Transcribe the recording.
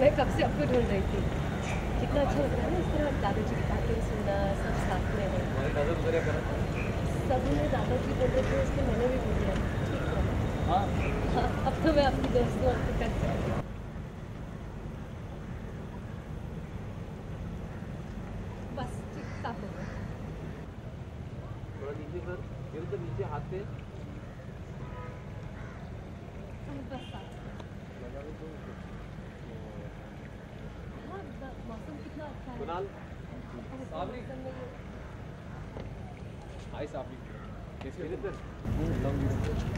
मैं कब से आपको ढूंढ रही थी कितना अच्छा लग रहा है। ना इस तरह दादाजी की बातें सुनना सब साथ में है सबने दादाजी बोल रहे थे इसलिए मैंने भी बोल दिया हाँ अब तो मैं अपनी दोस्तों आपको कर सकती थोड़ा नीचे सर तो नीचे हाथ पे मौसम कितना अच्छा है कुणाल सावरी। हाय साफी कैसे हो?